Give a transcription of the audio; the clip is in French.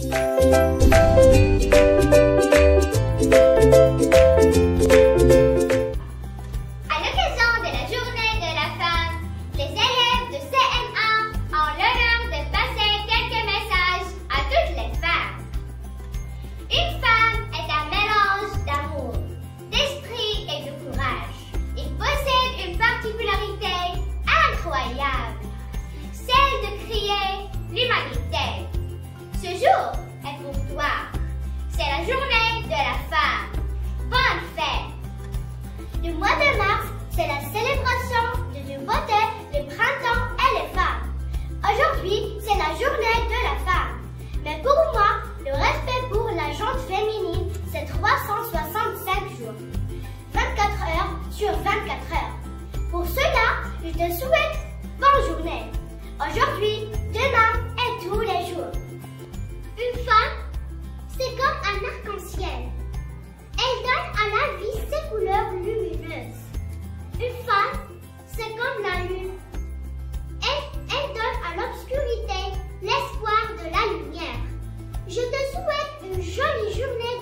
嗯。sur 24 heures. Pour cela, je te souhaite bonne journée. Aujourd'hui, demain et tous les jours. Une femme, c'est comme un arc-en-ciel. Elle donne à la vie ses couleurs lumineuses. Une femme, c'est comme la lune. Elle, elle donne à l'obscurité l'espoir de la lumière. Je te souhaite une jolie journée